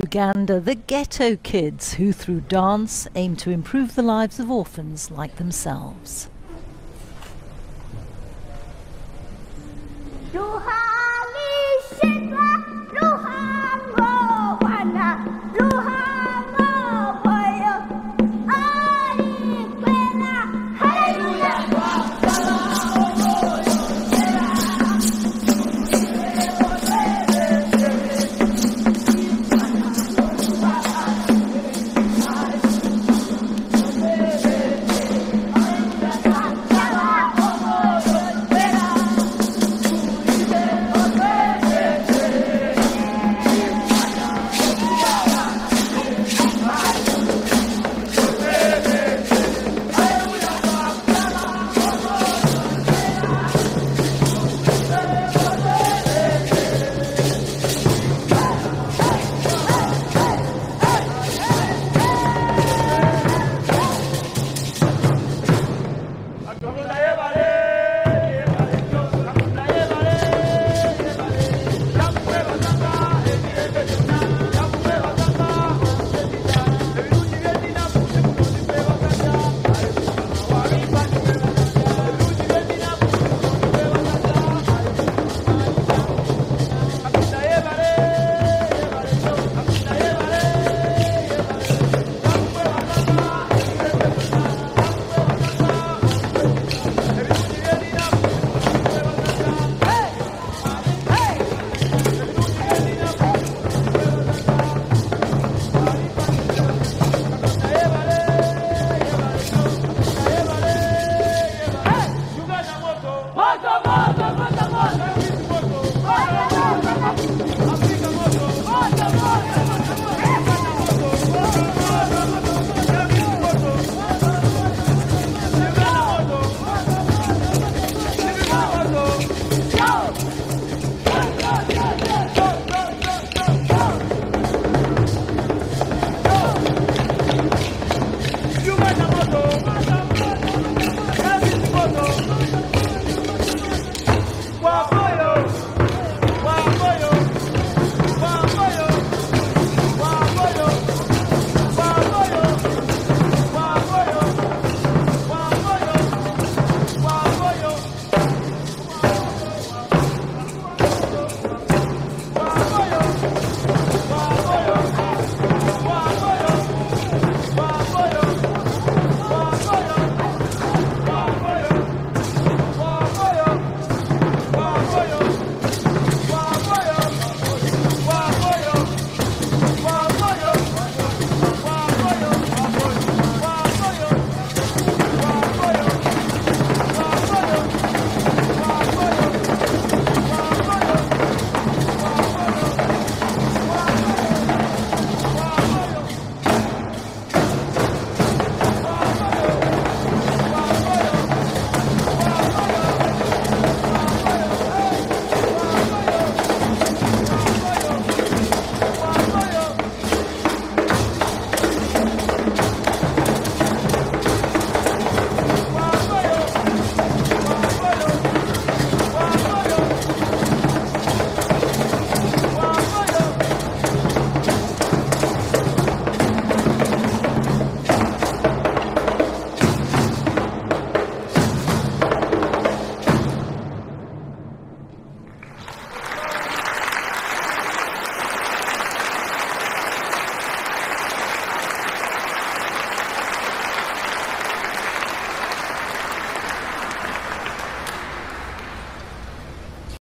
Uganda, the Ghetto Kids, who through dance aim to improve the lives of orphans like themselves.